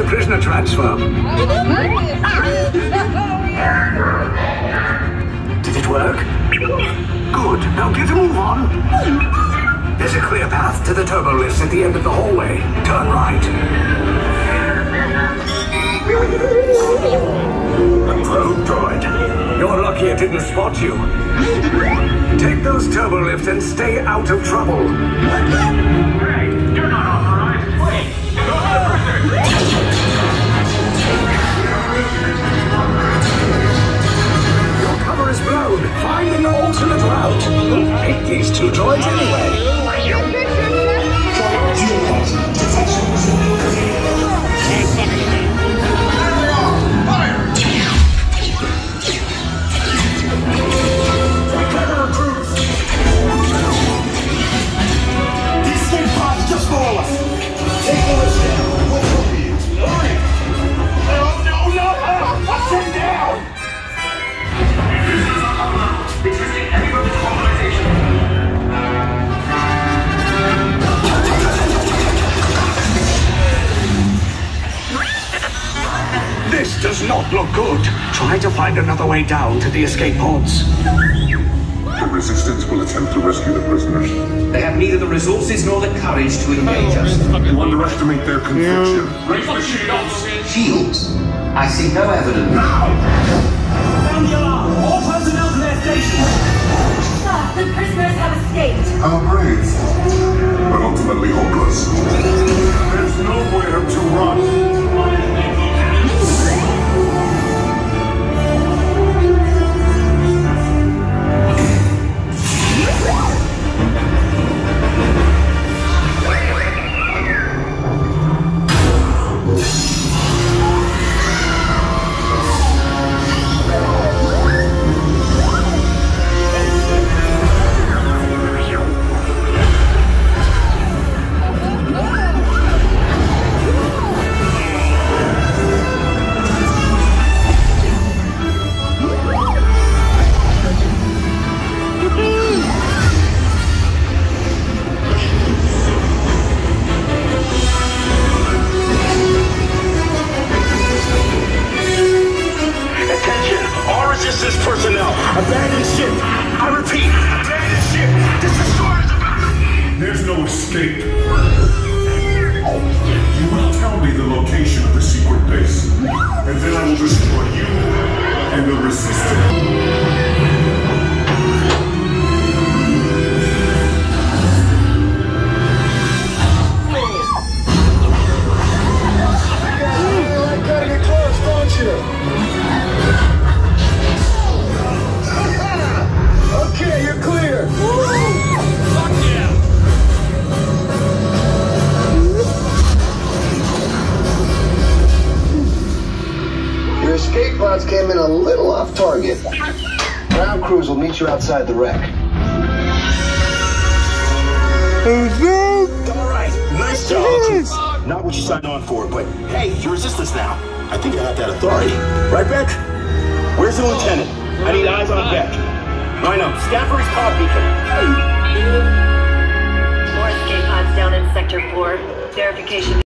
a prisoner transfer. Did it work? Good. Now get a move on. There's a clear path to the turbo lifts at the end of the hallway. Turn right. Probe droid. You're lucky it didn't spot you. Take those turbo lifts and stay out of trouble. Blown. Find an alternate route. Who hate these two droids anyway? Does not look good. Try to find another way down to the escape pods. The resistance will attempt to rescue the prisoners. They have neither the resources nor the courage to engage us. Oh, you underestimate their conviction. Raise the shields. Shields? I see no evidence. Found the alarm! All personnel to their stations! Sir, the prisoners have escaped. How brave, but ultimately hopeless. Resistance personnel! Abandon ship! I repeat, abandon ship! This destroyer's about... There's no escape. You will tell me the location of the secret base, and then I will destroy you and the resistance. Escape pods came in a little off target. Ground crews will meet you outside the wreck. All right, nice job. Not what you signed on for, but hey, you're resistance now. I think I have that authority. Right, Bek? Where's the lieutenant? I need eyes on Bek. Rhino, scan for his pod beacon. More escape pods down in Sector 4. Verification